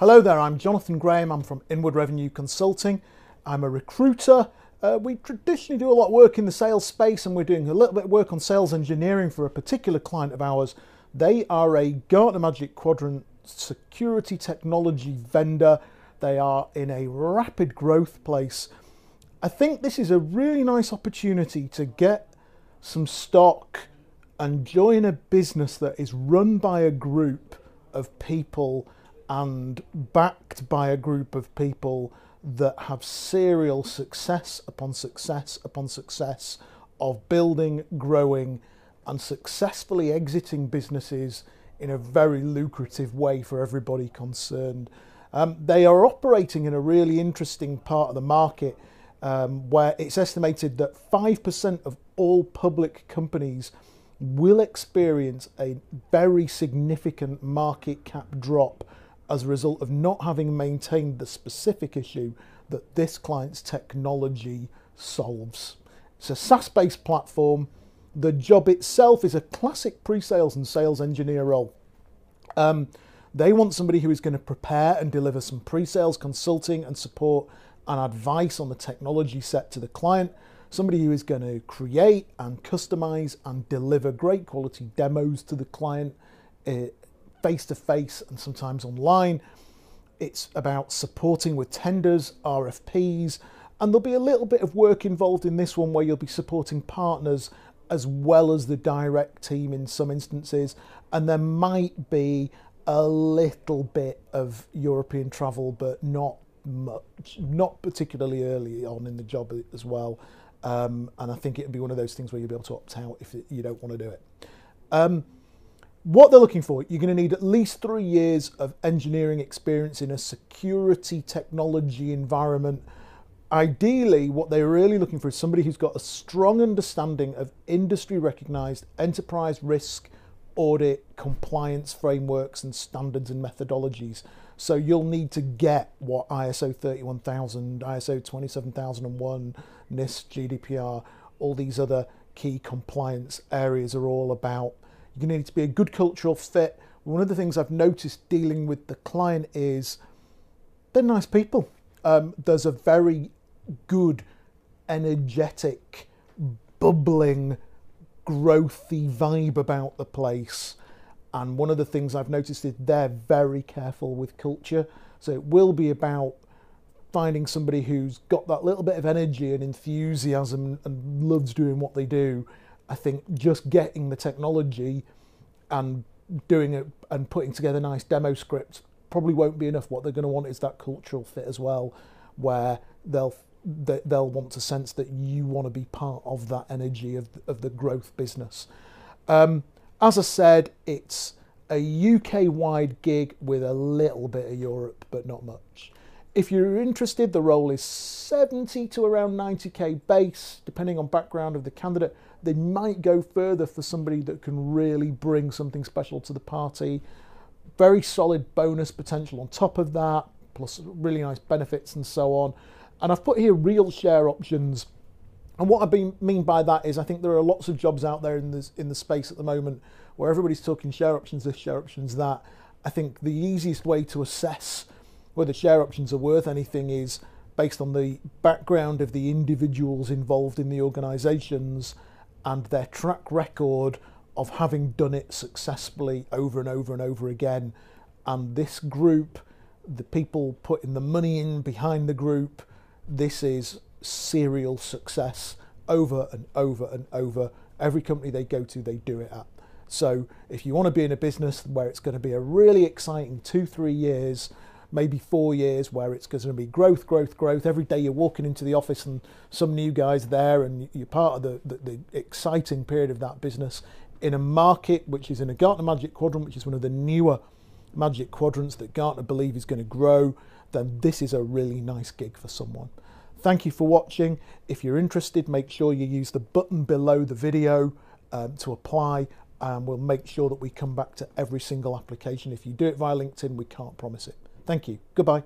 Hello there, I'm Jonathan Graham. I'm from Inward Revenue Consulting. I'm a recruiter. Uh, we traditionally do a lot of work in the sales space and we're doing a little bit of work on sales engineering for a particular client of ours. They are a Gartner Magic Quadrant security technology vendor. They are in a rapid growth place. I think this is a really nice opportunity to get some stock and join a business that is run by a group of people and backed by a group of people that have serial success upon success upon success of building, growing, and successfully exiting businesses in a very lucrative way for everybody concerned. Um, they are operating in a really interesting part of the market um, where it's estimated that 5% of all public companies will experience a very significant market cap drop as a result of not having maintained the specific issue that this client's technology solves. It's a SaaS based platform. The job itself is a classic pre sales and sales engineer role. Um, they want somebody who is going to prepare and deliver some pre sales consulting and support and advice on the technology set to the client. Somebody who is going to create and customize and deliver great quality demos to the client. Face to face and sometimes online. It's about supporting with tenders, RFPs, and there'll be a little bit of work involved in this one where you'll be supporting partners as well as the direct team in some instances. And there might be a little bit of European travel, but not much, not particularly early on in the job as well. Um, and I think it'd be one of those things where you'll be able to opt out if you don't want to do it. Um, what they're looking for, you're going to need at least three years of engineering experience in a security technology environment. Ideally, what they're really looking for is somebody who's got a strong understanding of industry recognized enterprise risk, audit, compliance frameworks, and standards and methodologies. So you'll need to get what ISO 31000, ISO 27001, NIST, GDPR, all these other key compliance areas are all about to need to be a good cultural fit. One of the things I've noticed dealing with the client is they're nice people. Um, there's a very good, energetic, bubbling, growthy vibe about the place. And one of the things I've noticed is they're very careful with culture. So it will be about finding somebody who's got that little bit of energy and enthusiasm and loves doing what they do I think just getting the technology and doing it and putting together nice demo scripts probably won't be enough. What they're going to want is that cultural fit as well, where they'll they'll want to sense that you want to be part of that energy of of the growth business. Um, as I said, it's a UK wide gig with a little bit of Europe, but not much. If you're interested, the role is 70 to around 90k base, depending on background of the candidate. They might go further for somebody that can really bring something special to the party. Very solid bonus potential on top of that, plus really nice benefits and so on. And I've put here real share options. And what I mean by that is I think there are lots of jobs out there in, this, in the space at the moment where everybody's talking share options this, share options that. I think the easiest way to assess whether share options are worth anything is based on the background of the individuals involved in the organisations and their track record of having done it successfully over and over and over again. And this group, the people putting the money in behind the group, this is serial success over and over and over. Every company they go to, they do it at. So if you want to be in a business where it's going to be a really exciting two, three years, maybe four years where it's going to be growth, growth, growth. Every day you're walking into the office and some new guys there, and you're part of the, the, the exciting period of that business in a market which is in a Gartner Magic Quadrant, which is one of the newer Magic Quadrants that Gartner believe is going to grow. Then this is a really nice gig for someone. Thank you for watching. If you're interested, make sure you use the button below the video um, to apply and we'll make sure that we come back to every single application. If you do it via LinkedIn, we can't promise it. Thank you. Goodbye.